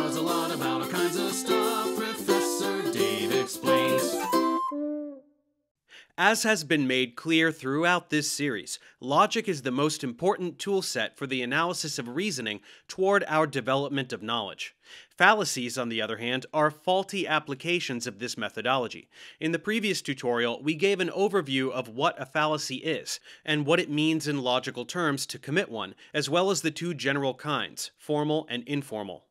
knows a lot about all kinds of stuff. Professor Dave explains. As has been made clear throughout this series, logic is the most important tool set for the analysis of reasoning toward our development of knowledge. Fallacies, on the other hand, are faulty applications of this methodology. In the previous tutorial, we gave an overview of what a fallacy is, and what it means in logical terms to commit one, as well as the two general kinds, formal and informal.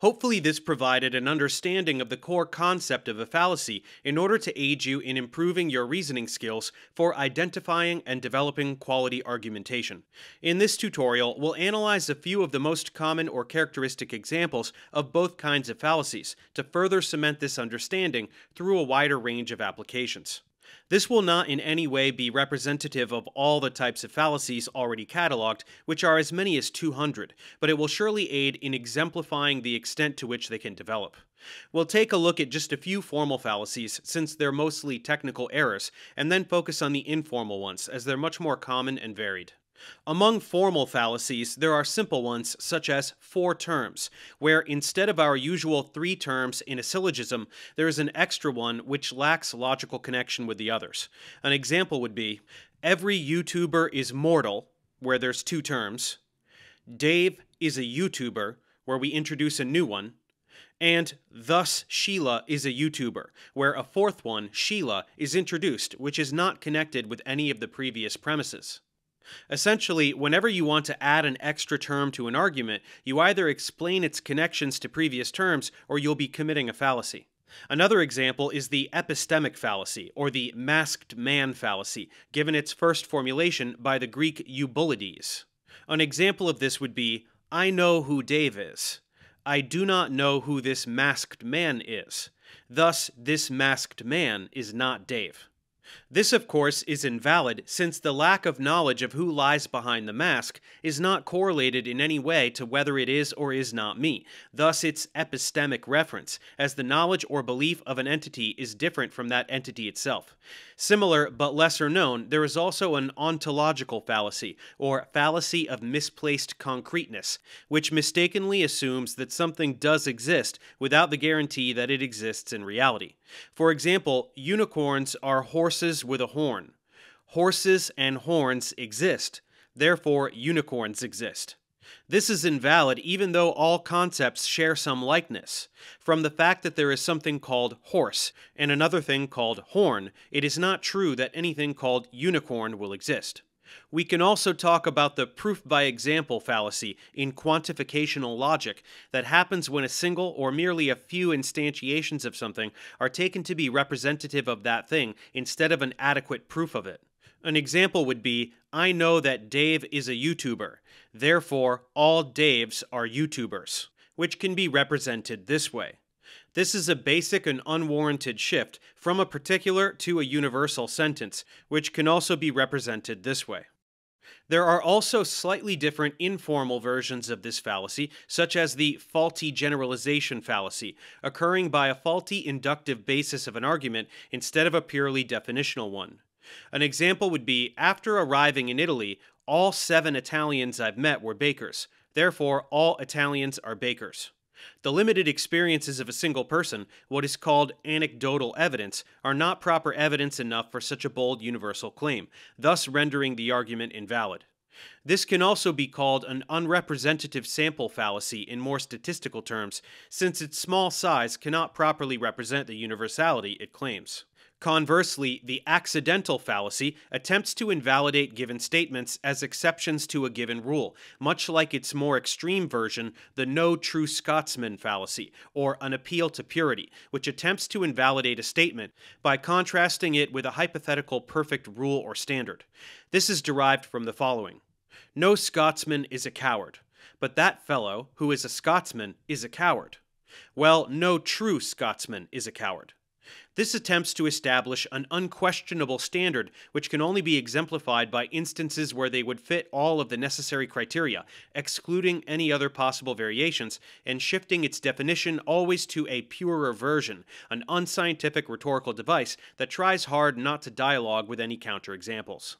Hopefully, this provided an understanding of the core concept of a fallacy in order to aid you in improving your reasoning skills for identifying and developing quality argumentation. In this tutorial, we'll analyze a few of the most common or characteristic examples of both kinds of fallacies to further cement this understanding through a wider range of applications. This will not in any way be representative of all the types of fallacies already cataloged, which are as many as 200, but it will surely aid in exemplifying the extent to which they can develop. We'll take a look at just a few formal fallacies, since they're mostly technical errors, and then focus on the informal ones, as they're much more common and varied. Among formal fallacies, there are simple ones such as four terms, where instead of our usual three terms in a syllogism, there is an extra one which lacks logical connection with the others. An example would be Every YouTuber is mortal, where there's two terms. Dave is a YouTuber, where we introduce a new one. And thus Sheila is a YouTuber, where a fourth one, Sheila, is introduced, which is not connected with any of the previous premises. Essentially, whenever you want to add an extra term to an argument, you either explain its connections to previous terms or you'll be committing a fallacy. Another example is the epistemic fallacy, or the masked man fallacy, given its first formulation by the Greek Eubulides. An example of this would be I know who Dave is. I do not know who this masked man is. Thus, this masked man is not Dave. This, of course, is invalid since the lack of knowledge of who lies behind the mask is not correlated in any way to whether it is or is not me, thus its epistemic reference, as the knowledge or belief of an entity is different from that entity itself. Similar, but lesser known, there is also an ontological fallacy, or fallacy of misplaced concreteness, which mistakenly assumes that something does exist without the guarantee that it exists in reality. For example, unicorns are horses with a horn. Horses and horns exist, therefore, unicorns exist. This is invalid even though all concepts share some likeness. From the fact that there is something called horse and another thing called horn, it is not true that anything called unicorn will exist. We can also talk about the proof by example fallacy in quantificational logic that happens when a single or merely a few instantiations of something are taken to be representative of that thing instead of an adequate proof of it. An example would be I know that Dave is a YouTuber, therefore, all Daves are YouTubers, which can be represented this way. This is a basic and unwarranted shift from a particular to a universal sentence, which can also be represented this way. There are also slightly different informal versions of this fallacy, such as the faulty generalization fallacy, occurring by a faulty inductive basis of an argument instead of a purely definitional one. An example would be after arriving in Italy, all seven Italians I've met were bakers. Therefore, all Italians are bakers. The limited experiences of a single person, what is called anecdotal evidence, are not proper evidence enough for such a bold universal claim, thus rendering the argument invalid. This can also be called an unrepresentative sample fallacy in more statistical terms, since its small size cannot properly represent the universality it claims. Conversely, the accidental fallacy attempts to invalidate given statements as exceptions to a given rule, much like its more extreme version, the no true Scotsman fallacy, or an appeal to purity, which attempts to invalidate a statement by contrasting it with a hypothetical perfect rule or standard. This is derived from the following No Scotsman is a coward, but that fellow, who is a Scotsman, is a coward. Well, no true Scotsman is a coward. This attempts to establish an unquestionable standard which can only be exemplified by instances where they would fit all of the necessary criteria, excluding any other possible variations, and shifting its definition always to a purer version, an unscientific rhetorical device that tries hard not to dialogue with any counterexamples.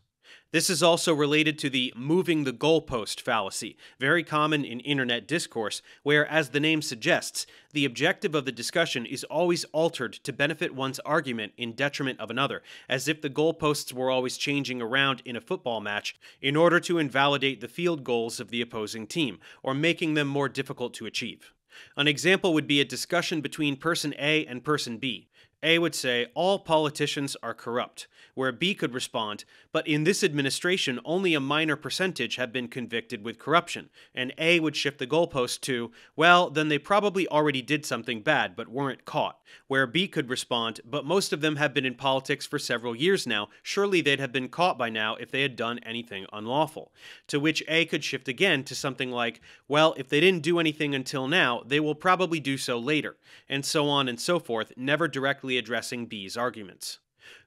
This is also related to the moving the goalpost fallacy, very common in internet discourse, where, as the name suggests, the objective of the discussion is always altered to benefit one's argument in detriment of another, as if the goalposts were always changing around in a football match in order to invalidate the field goals of the opposing team, or making them more difficult to achieve. An example would be a discussion between person A and person B. A would say, All politicians are corrupt, where B could respond, But in this administration, only a minor percentage have been convicted with corruption. And A would shift the goalpost to, Well, then they probably already did something bad, but weren't caught. Where B could respond, But most of them have been in politics for several years now. Surely they'd have been caught by now if they had done anything unlawful. To which A could shift again to something like, Well, if they didn't do anything until now, they will probably do so later. And so on and so forth, never directly addressing B's arguments.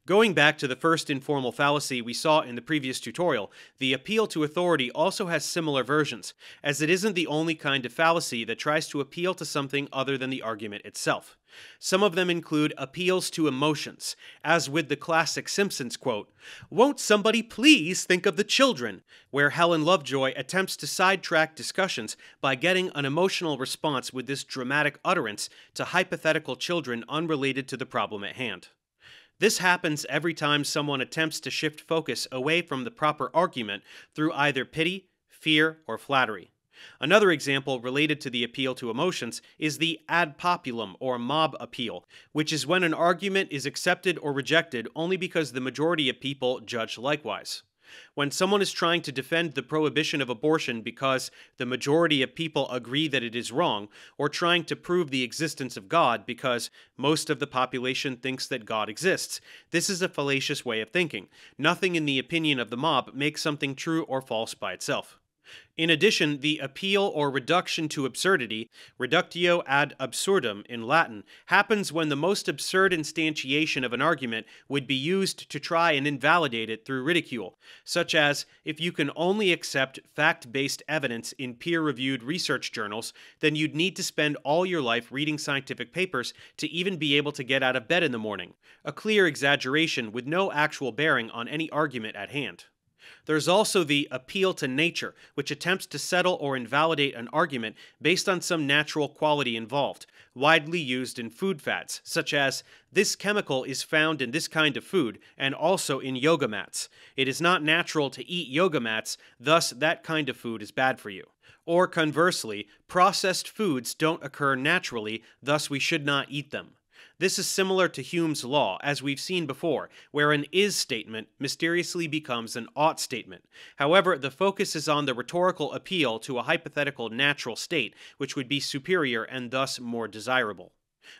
Going back to the first informal fallacy we saw in the previous tutorial, the appeal to authority also has similar versions, as it isn't the only kind of fallacy that tries to appeal to something other than the argument itself. Some of them include appeals to emotions, as with the classic Simpsons quote, Won't somebody please think of the children? where Helen Lovejoy attempts to sidetrack discussions by getting an emotional response with this dramatic utterance to hypothetical children unrelated to the problem at hand. This happens every time someone attempts to shift focus away from the proper argument through either pity, fear, or flattery. Another example related to the appeal to emotions is the ad populum or mob appeal, which is when an argument is accepted or rejected only because the majority of people judge likewise. When someone is trying to defend the prohibition of abortion because the majority of people agree that it is wrong, or trying to prove the existence of God because most of the population thinks that God exists, this is a fallacious way of thinking. Nothing in the opinion of the mob makes something true or false by itself. In addition, the appeal or reduction to absurdity, reductio ad absurdum in Latin, happens when the most absurd instantiation of an argument would be used to try and invalidate it through ridicule, such as if you can only accept fact based evidence in peer reviewed research journals, then you'd need to spend all your life reading scientific papers to even be able to get out of bed in the morning, a clear exaggeration with no actual bearing on any argument at hand. There's also the appeal to nature, which attempts to settle or invalidate an argument based on some natural quality involved, widely used in food fads, such as this chemical is found in this kind of food and also in yoga mats. It is not natural to eat yoga mats, thus, that kind of food is bad for you. Or conversely, processed foods don't occur naturally, thus, we should not eat them. This is similar to Hume's law, as we've seen before, where an is statement mysteriously becomes an ought statement. However, the focus is on the rhetorical appeal to a hypothetical natural state, which would be superior and thus more desirable.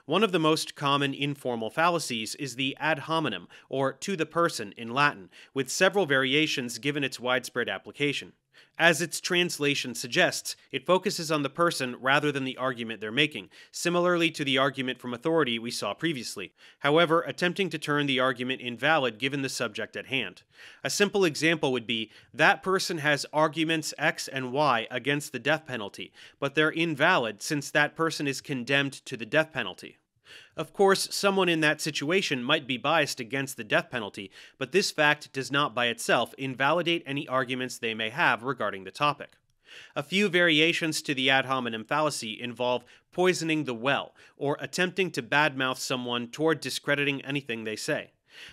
One of the most common informal fallacies is the ad hominem, or to the person in Latin, with several variations given its widespread application. As its translation suggests, it focuses on the person rather than the argument they're making, similarly to the argument from authority we saw previously, however, attempting to turn the argument invalid given the subject at hand. A simple example would be that person has arguments X and Y against the death penalty, but they're invalid since that person is condemned to the death penalty. Of course, someone in that situation might be biased against the death penalty, but this fact does not by itself invalidate any arguments they may have regarding the topic. A few variations to the ad hominem fallacy involve poisoning the well, or attempting to badmouth someone toward discrediting anything they say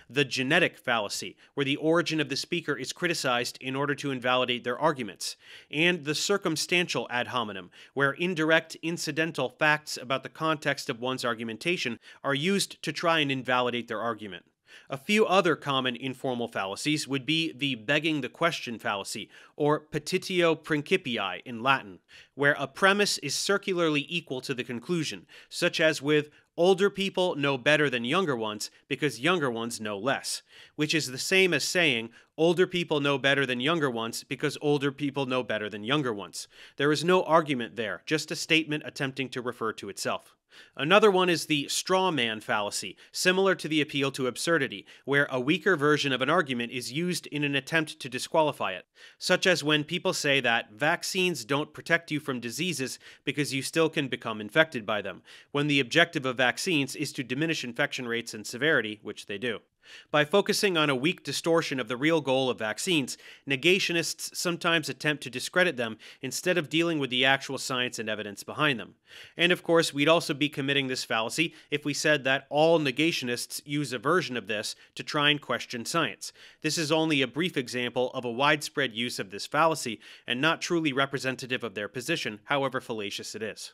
the genetic fallacy, where the origin of the speaker is criticized in order to invalidate their arguments, and the circumstantial ad hominem, where indirect, incidental facts about the context of one's argumentation are used to try and invalidate their argument. A few other common informal fallacies would be the begging the question fallacy, or petitio principii in Latin, where a premise is circularly equal to the conclusion, such as with older people know better than younger ones because younger ones know less, which is the same as saying older people know better than younger ones because older people know better than younger ones. There is no argument there, just a statement attempting to refer to itself. Another one is the straw man fallacy, similar to the appeal to absurdity, where a weaker version of an argument is used in an attempt to disqualify it, such as when people say that vaccines don't protect you from diseases because you still can become infected by them, when the objective of vaccines is to diminish infection rates and severity, which they do. By focusing on a weak distortion of the real goal of vaccines, negationists sometimes attempt to discredit them instead of dealing with the actual science and evidence behind them. And of course, we'd also be committing this fallacy if we said that all negationists use a version of this to try and question science. This is only a brief example of a widespread use of this fallacy and not truly representative of their position, however fallacious it is.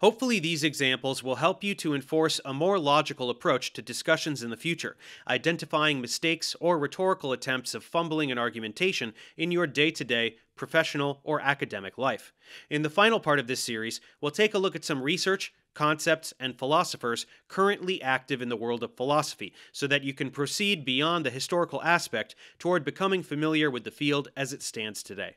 Hopefully, these examples will help you to enforce a more logical approach to discussions in the future, identifying mistakes or rhetorical attempts of fumbling and argumentation in your day to day professional or academic life. In the final part of this series, we'll take a look at some research, concepts, and philosophers currently active in the world of philosophy so that you can proceed beyond the historical aspect toward becoming familiar with the field as it stands today.